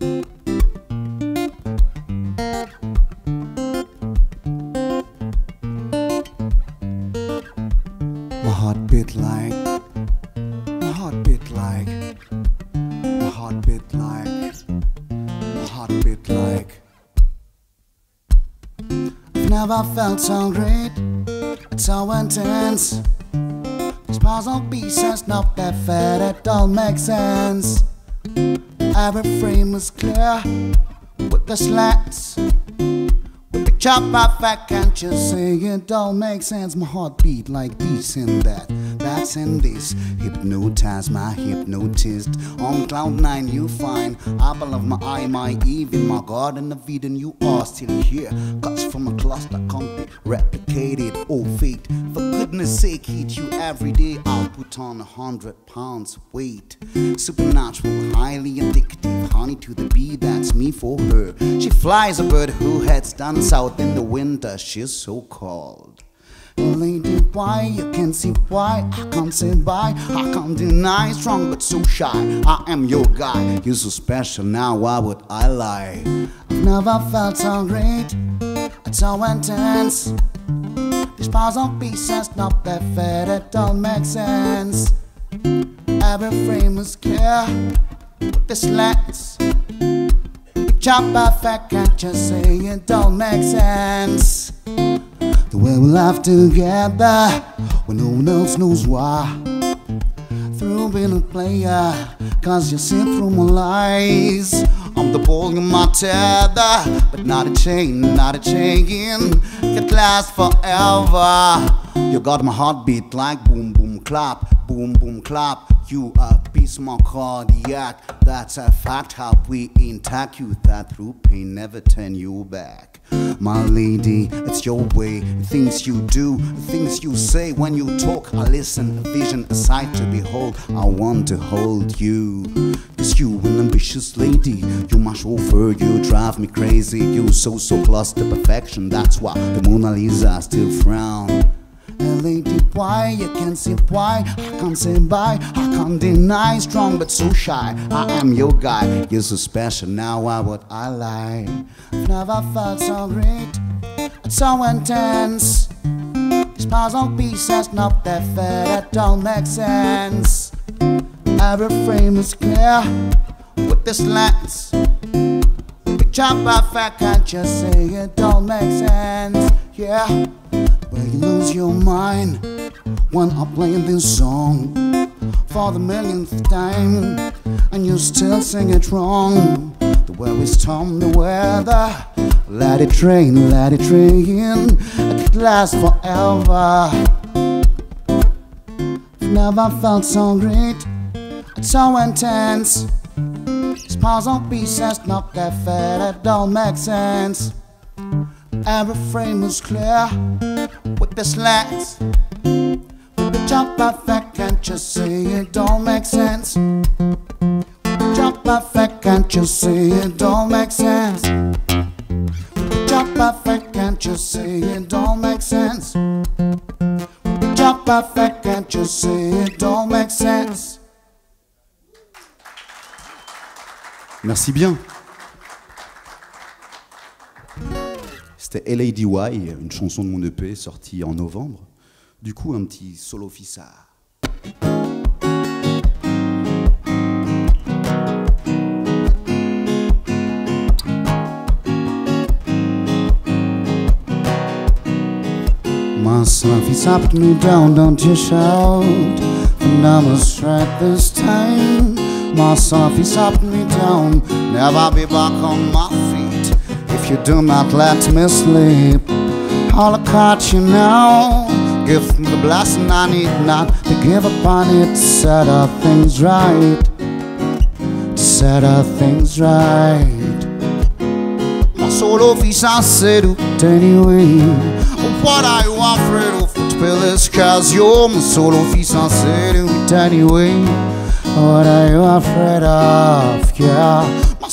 My heart beat like, my heart beat like, my heart beat like, my heart beat like. I've never felt so great, it's so intense. These puzzle pieces not that fair, it don't make sense. Every frame is clear with the slats. With the chop perfect, can't you see it don't make sense? My heart beat like this and that, that's and this. Hypnotize my hypnotist. On cloud nine, you find apple of my eye, my even my garden of Eden. You are still here. Cuts from a cluster can't be replicated. Oh fate, for goodness sake, hit you every day. I'll put on a hundred pounds weight. Supernatural, highly. To the bee, that's me for her. She flies a bird who heads down south in the winter. She's so cold. Lady, why you can't see why I can't say bye. I can't deny strong but so shy. I am your guy. You're so special now. Why would I lie? I've never felt so great. It's so intense. These puzzle pieces not that fair. It don't make sense. Every frame is clear with the slats. Picture perfect, can't you see it don't make sense? The way we laugh together when no one else knows why. Through being a player, cause you see through my lies. I'm the ball in my tether, but not a chain, not a chain. Can last forever. You got my heartbeat like boom, boom, clap, boom, boom, clap. You a piece my cardiac. That's a fact. How we intact you that through pain never turn you back. My lady, it's your way. Things you do, things you say when you talk. I listen, a vision, a sight to behold. I want to hold you. Cause you an ambitious lady. You my chauffeur, you drive me crazy. You so, so close to perfection. That's why the Mona Lisa still frown. Why you can't see why I can't say bye, I can't deny strong but so shy. I am your guy, you're so special. Now why would I lie? I've never felt so great, it's so intense. These puzzle pieces not that fair, that don't make sense. Every frame is clear with the slants. Picture perfect, can't you see it don't make sense? Yeah. Where you lose your mind when I'm playing this song for the millionth time, and you still sing it wrong. The way we storm the weather, let it rain, let it rain, it could last forever. Never felt so great, so intense. These puzzle pieces not that fair, it don't make sense. Every frame was clear with this slats. Jump perfect, can't you see it don't make sense? Jump perfect, can't you see it don't make sense? Jump perfect, can't you see it don't make sense? Jump perfect, can't you see it don't make sense? Merci bien. C'était LADY, une chanson de mon EP sortie en novembre. Du coup, un petit solo fissa. Myself, he's up me down, don't you shout. And I must strike this time. Myself, he's up me down, never be back on my feet. If you do not let me sleep, I'll catch you now. Give me the blessing I need not to give upon it. to Set our things right. To Set our things right. My of his oh, I said oh, it oh, anyway. What are you afraid of? Spill this cause you're my I said it anyway. What are you afraid of? Yeah. My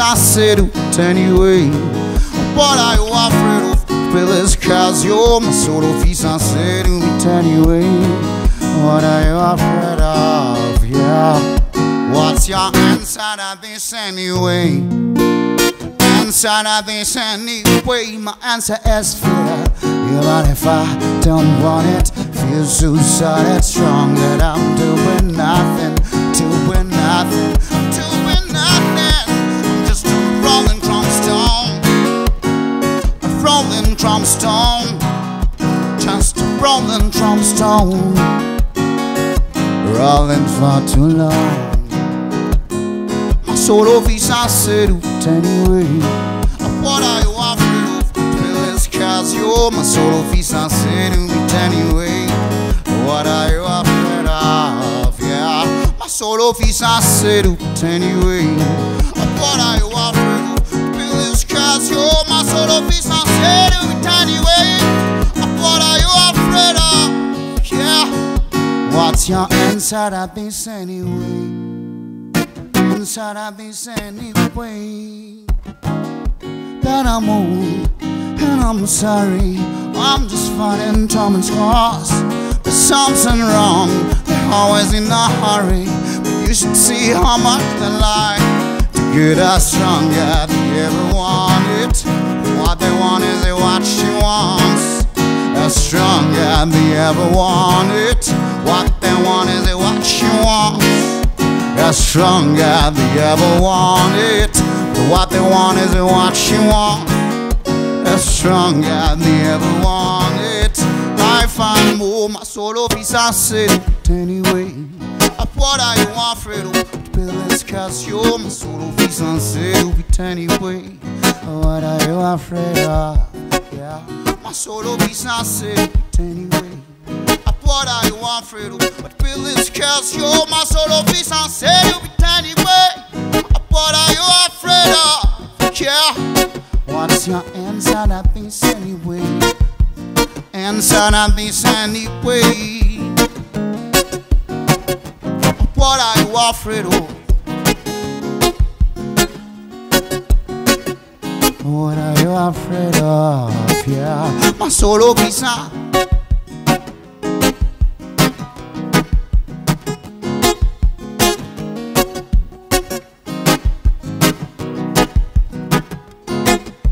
I said it anyway. What are you afraid of? This cause you're my soul of his I said anyway. What are you afraid of? Yeah. What's your answer to this anyway? Answer to this anyway. My answer is fear. Even if I don't want it, feel so solid, strong that I'm doing nothing, doing nothing, drum just rolling drum stone, rolling for too long. My solo visa seduced anyway. What are you afraid of? Feelings cause you're my solo visa seduced anyway. What are you afraid of? Yeah, my solo visa seduced anyway. What you afraid of? Feelings cause you're my solo visa What's your answer to this anyway? Inside of this anyway. That I'm old and I'm sorry. I'm just fighting Tom and scars There's something wrong. They're always in a hurry. But you should see how much they lie. To get us stronger as they ever want it What they want is it what she wants as strong as they ever want it. But what they want is it what she wants. As strong as they ever want it. Life and more, my solo oh, piece I said anyway. What are you afraid of? Billy's cause you're my solo oh, piece I said anyway. What are you afraid of? Yeah, my solo piece I said it anyway. What are you afraid of? But Billy's cause you're my solo piece and say you be tiny way. What you afraid of? Yeah. What's your answer to this anyway? Answer to this anyway. What are you afraid of? What are you afraid of? Yeah. My solo piece.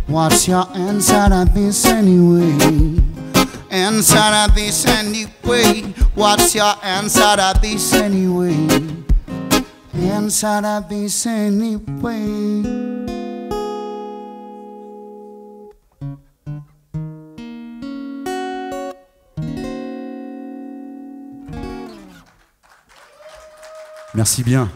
What's your answer to this anyway? Answer to this anyway. What's your answer to this anyway? Answer to this anyway. Merci bien.